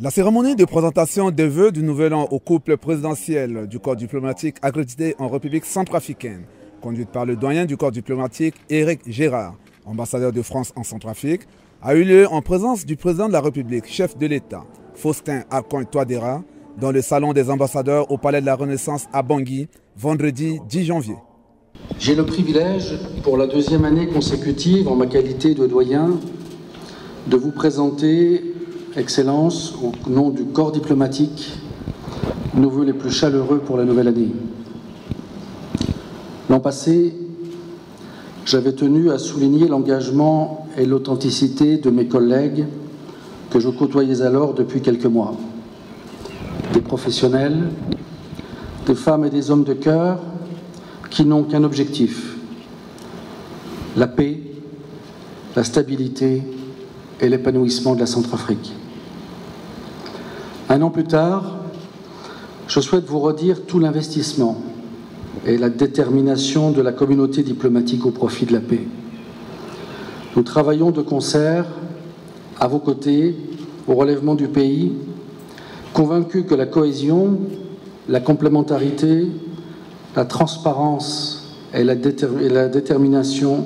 La cérémonie de présentation des vœux du nouvel an au couple présidentiel du corps diplomatique accrédité en République centrafricaine, conduite par le doyen du corps diplomatique Éric Gérard, ambassadeur de France en Centrafrique, a eu lieu en présence du président de la République, chef de l'État, Faustin Arcoin Touadéra, dans le salon des ambassadeurs au Palais de la Renaissance à Bangui, vendredi 10 janvier. J'ai le privilège, pour la deuxième année consécutive en ma qualité de doyen, de vous présenter Excellence, au nom du corps diplomatique, nos voeux les plus chaleureux pour la nouvelle année. L'an passé, j'avais tenu à souligner l'engagement et l'authenticité de mes collègues que je côtoyais alors depuis quelques mois. Des professionnels, des femmes et des hommes de cœur qui n'ont qu'un objectif, la paix, la stabilité et l'épanouissement de la Centrafrique. Un an plus tard, je souhaite vous redire tout l'investissement et la détermination de la communauté diplomatique au profit de la paix. Nous travaillons de concert à vos côtés au relèvement du pays, convaincus que la cohésion, la complémentarité, la transparence et la, détermination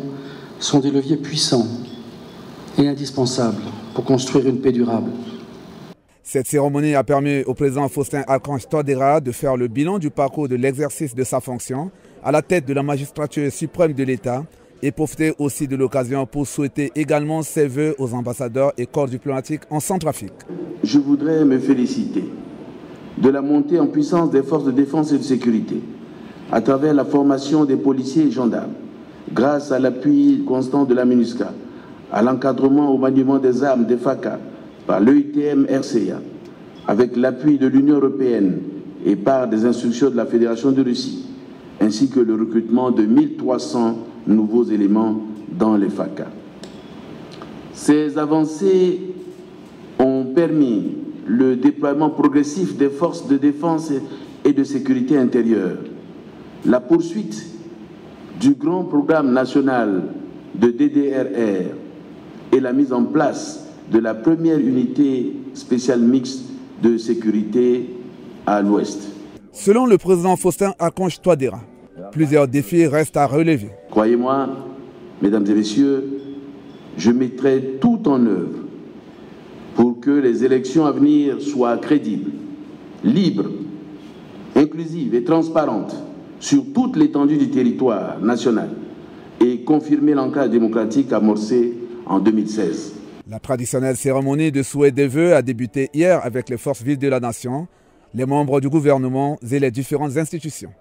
sont des leviers puissants et indispensables pour construire une paix durable. Cette cérémonie a permis au président Faustin Archange Todera de faire le bilan du parcours de l'exercice de sa fonction à la tête de la magistrature suprême de l'État et profiter aussi de l'occasion pour souhaiter également ses voeux aux ambassadeurs et corps diplomatiques en Centrafrique. Je voudrais me féliciter de la montée en puissance des forces de défense et de sécurité à travers la formation des policiers et gendarmes, grâce à l'appui constant de la MINUSCA, à l'encadrement au maniement des armes des FACA, par l'EITM RCA, avec l'appui de l'Union européenne et par des instructions de la Fédération de Russie, ainsi que le recrutement de 1300 nouveaux éléments dans les FACA. Ces avancées ont permis le déploiement progressif des forces de défense et de sécurité intérieure, la poursuite du grand programme national de DDRR et la mise en place de la première unité spéciale mixte de sécurité à l'ouest. Selon le président Faustin Archange Touadéra, plusieurs défis restent à relever. Croyez-moi, mesdames et messieurs, je mettrai tout en œuvre pour que les élections à venir soient crédibles, libres, inclusives et transparentes sur toute l'étendue du territoire national et confirmer l'ancrage démocratique amorcé en 2016. La traditionnelle cérémonie de souhait des vœux a débuté hier avec les forces vives de la nation, les membres du gouvernement et les différentes institutions.